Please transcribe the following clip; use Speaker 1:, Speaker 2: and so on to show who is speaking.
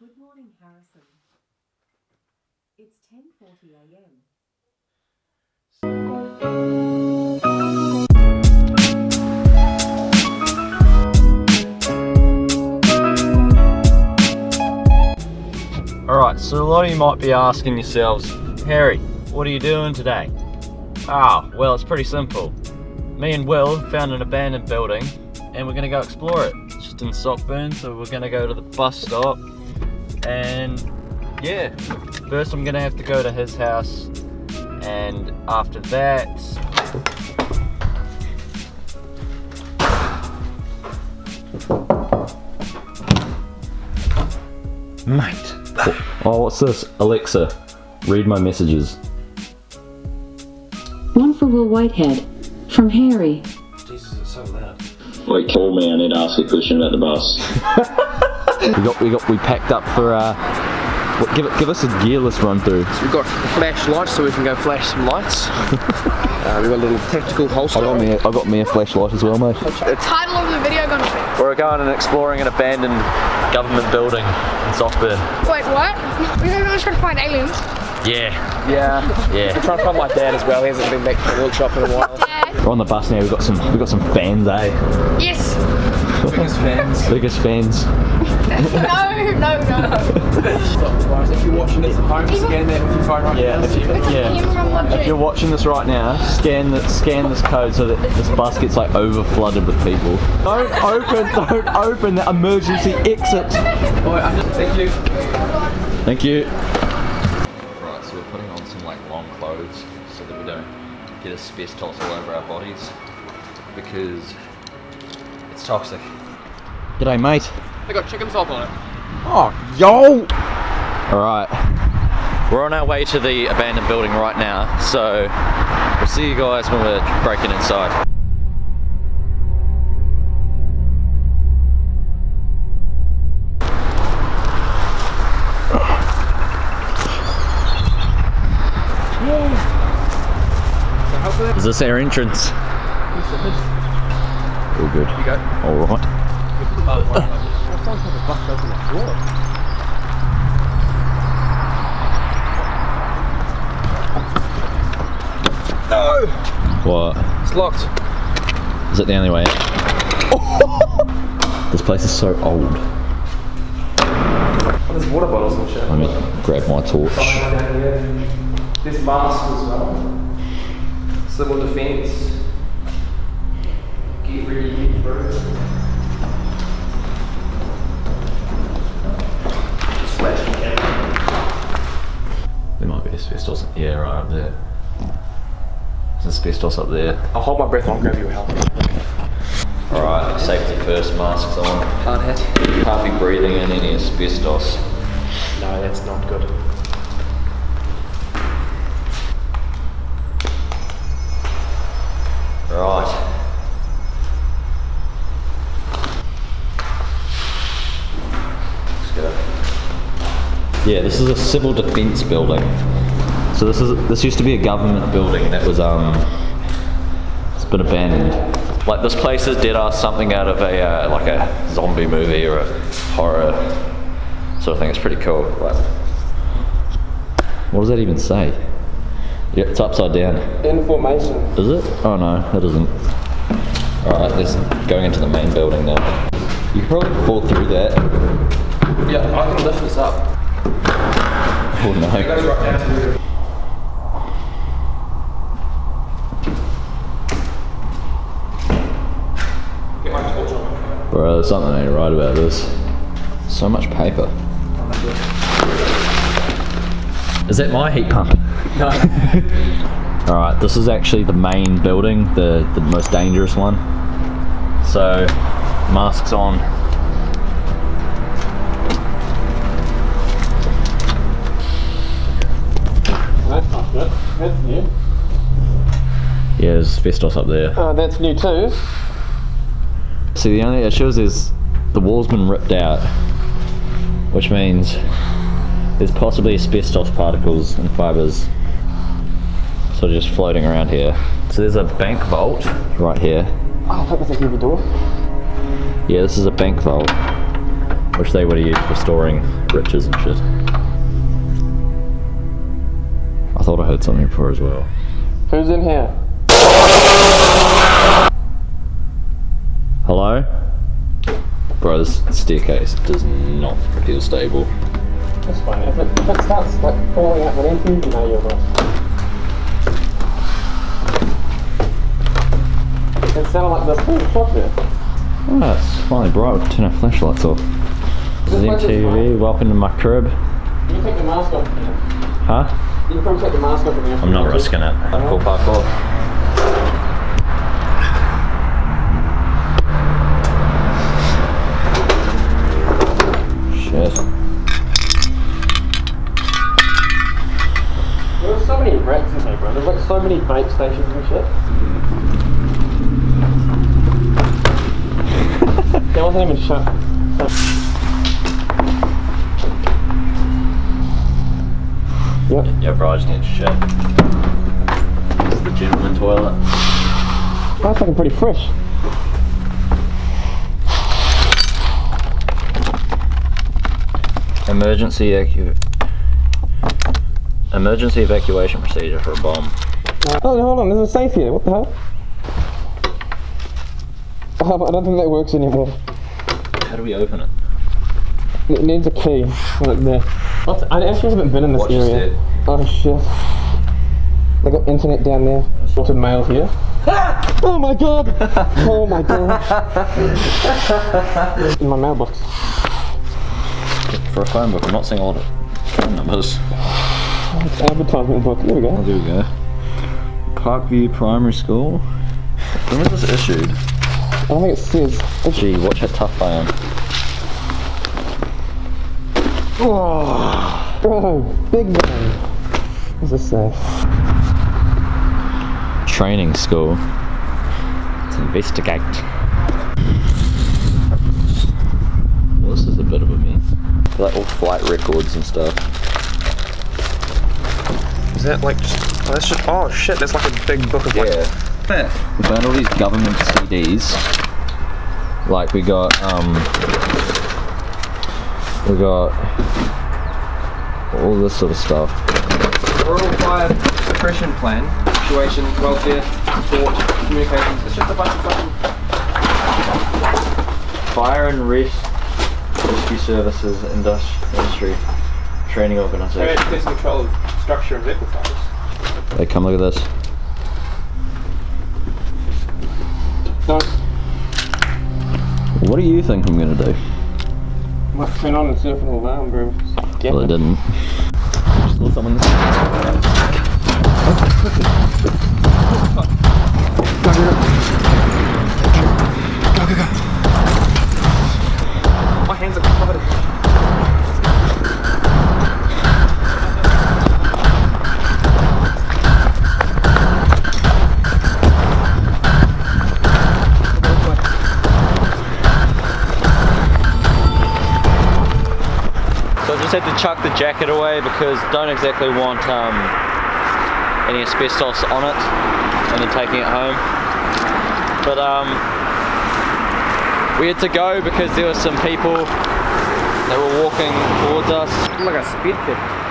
Speaker 1: Good morning, Harrison. It's 10:40 a.m.
Speaker 2: Alright, so a lot of you might be asking yourselves, Harry, what are you doing today? Ah, well, it's pretty simple. Me and Will found an abandoned building and we're gonna go explore it. It's just in Sockburn, so we're gonna go to the bus stop and yeah, first I'm gonna have to go to his house and after that Mate. Oh, what's this? Alexa, read my messages.
Speaker 3: One for Will Whitehead. From Harry.
Speaker 2: Jesus, it's so loud.
Speaker 4: Wait, call me. I need to ask a question about the bus.
Speaker 2: We got, we got, we packed up for, uh, what, give it, give us a gearless run through.
Speaker 5: We've got flashlights so we can go flash some lights. uh, we've got a little tactical holster.
Speaker 2: I got me, a, I got me a flashlight as well, mate.
Speaker 6: title of the video gonna be?
Speaker 2: We're going and exploring an abandoned government building in Sockburn.
Speaker 6: Wait, what? We're gonna try to find aliens.
Speaker 2: Yeah,
Speaker 5: Yeah.
Speaker 2: yeah.
Speaker 5: Trying to find my dad as well. He hasn't been back to the workshop in a while.
Speaker 6: Dad.
Speaker 2: We're on the bus now. We've got some, we've got some fans, eh?
Speaker 6: Yes.
Speaker 5: Biggest fans.
Speaker 2: Biggest fans.
Speaker 6: No, no, no.
Speaker 5: If you're watching this at home, scan that with your phone right
Speaker 2: Yeah,
Speaker 5: now.
Speaker 2: if you, yeah. If you're watching this right now, scan the, scan this code so that this bus gets like over flooded with people. Don't open, don't open that emergency exit.
Speaker 5: Oh, I'm just, thank you.
Speaker 2: Thank you. Right, so we're putting on some like long clothes so that we don't get asbestos all over our bodies because it's toxic. G'day, mate.
Speaker 5: They got chicken salt on it.
Speaker 2: Oh, yo! Alright. We're on our way to the abandoned building right now, so we'll see you guys when we're breaking inside. Is this our entrance? All good.
Speaker 5: You go.
Speaker 2: Alright.
Speaker 5: No!
Speaker 2: What?
Speaker 5: It's locked.
Speaker 2: Is it the only way out? this place is so old.
Speaker 5: Oh, there's water bottles and shit.
Speaker 2: Let me grab my torch.
Speaker 5: There's masks as well. Civil defense. Get ready, get through. Just flashing camera.
Speaker 2: There might be asbestos. Yeah, right up there. There's asbestos up there.
Speaker 5: I'll hold my breath while I grab your helmet.
Speaker 2: Alright, safety first, masks on.
Speaker 5: Hard hat.
Speaker 2: Can't be breathing in any asbestos.
Speaker 5: No, that's not good.
Speaker 2: Yeah, this is a civil defence building. So this is this used to be a government building that was um it's been abandoned. Like this place is dead ass something out of a uh, like a zombie movie or a horror sort of thing. It's pretty cool. Like, what does that even say? Yeah, it's upside down.
Speaker 5: Information.
Speaker 2: Is it? Oh no, it isn't. Alright, there's going into the main building now. You can probably fall through that.
Speaker 5: Yeah, I can lift this up.
Speaker 2: Oh no.
Speaker 5: right down to the Get my torch on.
Speaker 2: Bro, there's something ain't right about this. So much paper. Is that my heat pump?
Speaker 5: No.
Speaker 2: Alright, this is actually the main building, the, the most dangerous one. So, masks on. Yeah, there's asbestos up there.
Speaker 5: Uh, that's new too.
Speaker 2: See, the only issue is is the wall's been ripped out, which means there's possibly asbestos particles and fibres sort of just floating around here. So there's a bank vault right here.
Speaker 5: Oh, I hope that's a heavy door.
Speaker 2: Yeah, this is a bank vault. which they would have used for storing riches and shit. I thought I heard something before as well.
Speaker 5: Who's in here?
Speaker 2: Staircase does not feel stable.
Speaker 5: That's fine. If it, if it starts like falling out beneath you, you know you're lost. It sounded like there's a shop there.
Speaker 2: Ah, it's finally bright. We'll turn our flashlights off. This is MTV. Welcome to my crib.
Speaker 5: You can take the mask off. Yeah.
Speaker 2: Huh?
Speaker 5: You can probably take the mask off. again.
Speaker 2: I'm not risking it. Parkour, parkour. Shit.
Speaker 5: There's so many rats in here, bro. There's like so many bait stations and shit. that wasn't even shut. Yep.
Speaker 2: Yeah, bro, I just need shit. This is the gentleman toilet.
Speaker 5: That's looking pretty fresh.
Speaker 2: Emergency evacu- Emergency evacuation procedure for a bomb.
Speaker 5: Oh, hold on. There's a safe here. What the hell? Oh, I don't think that works anymore.
Speaker 2: How do we open it?
Speaker 5: It needs a key. Right there. What? I actually haven't been in this
Speaker 2: Watch
Speaker 5: area. Oh shit. They got internet down there. Sorted mail here. oh my god! Oh my god. In my mailbox.
Speaker 2: For a phone book, I'm not seeing a lot of phone numbers.
Speaker 5: It's advertisement book. There we
Speaker 2: Oh,
Speaker 5: go.
Speaker 2: there we go. Parkview Primary School. When was this issued?
Speaker 5: I think it says.
Speaker 2: Gee, watch how tough I am.
Speaker 5: Oh, Bro, big man. What's this say?
Speaker 2: Training school. Let's investigate. Well, this is a bit of a mess. Like all flight records and stuff.
Speaker 5: Is that like just. Oh, that's just. Oh shit, that's like a big book of like.
Speaker 2: We found all these government CDs. Like we got um we got all this sort of stuff.
Speaker 7: Rural fire suppression plan, situation, welfare, support, communications. It's just a bunch of fucking.
Speaker 2: Fire and res- rescue services industry training organisation.
Speaker 7: defense and control of structure and vehicle types.
Speaker 2: Hey, come look at this.
Speaker 5: No,
Speaker 2: What do you think I'm gonna do?
Speaker 5: might turn on and see if it'll alarm, bro.
Speaker 2: Well, it
Speaker 5: it.
Speaker 2: didn't. Still someone.
Speaker 7: My
Speaker 2: just had to chuck the jacket away because don't exactly want um, any asbestos on it and then taking it home. But um, we had to go because there were some people that were walking towards us.
Speaker 7: like a speed.